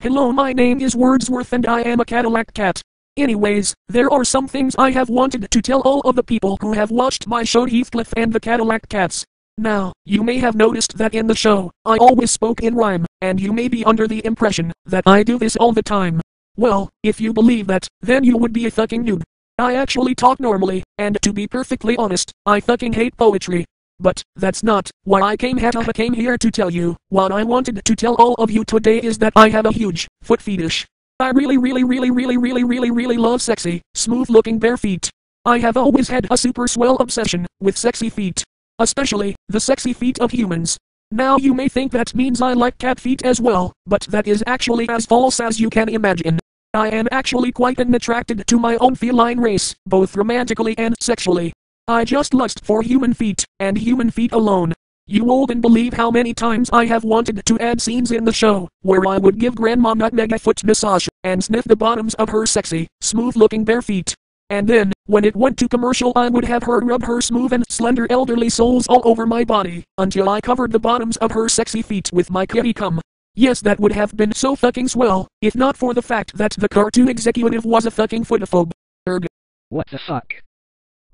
Hello, my name is Wordsworth and I am a Catillac cat. Anyways, there are some things I have wanted to tell all of the people who have watched my show Heathcliff and the Catillac Cats. Now, you may have noticed that in the show, I always spoke in rhyme, and you may be under the impression that I do this all the time. Well, if you believe that, then you would be a fucking noob. I actually talk normally, and to be perfectly honest, I fucking hate poetry. But, that's not why I came here. I came here to tell you, what I wanted to tell all of you today is that I have a huge, foot fetish. I really really really really really really really love sexy, smooth looking bare feet. I have always had a super swell obsession with sexy feet. Especially, the sexy feet of humans. Now you may think that means I like cat feet as well, but that is actually as false as you can imagine. I am actually quite attracted to my own feline race, both romantically and sexually. I just lust for human feet, and human feet alone. You won't believe how many times I have wanted to add scenes in the show, where I would give Grandma Nutmeg a foot massage, and sniff the bottoms of her sexy, smooth looking bare feet. And then, when it went to commercial I would have her rub her smooth and slender elderly soles all over my body, until I covered the bottoms of her sexy feet with my kitty cum. Yes that would have been so fucking swell, if not for the fact that the cartoon executive was a fucking footophobe. Erg. What the fuck?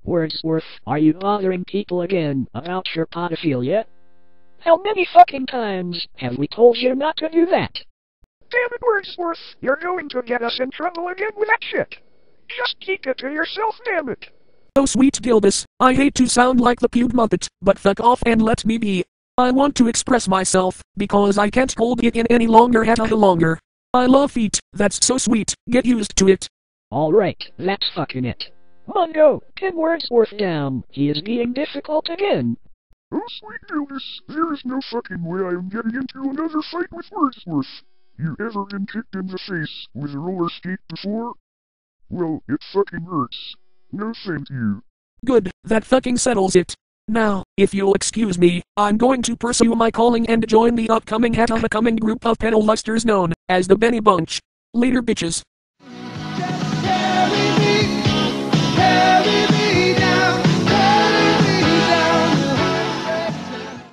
Wordsworth, are you bothering people again about your pedophilia? How many fucking times have we told you not to do that? Damn it, Wordsworth, you're going to get us in trouble again with that shit. Just keep it to yourself, damn it. Oh sweet Gilbus, I hate to sound like the pube muppet, but fuck off and let me be. I want to express myself, because I can't hold it in any longer at a longer. I love feet, that's so sweet, get used to it. Alright, that's fucking it. Mungo, Tim Wordsworth down, he is being difficult again. Oh, sweet Gilbus, there is no fucking way I am getting into another fight with Wordsworth. You ever been kicked in the face with a roller skate before? Well, it fucking hurts. No thank you. Good, that fucking settles it. Now, if you'll excuse me, I'm going to pursue my calling and join the upcoming hat of a coming group of pedal lusters known as the Benny Bunch. Later bitches.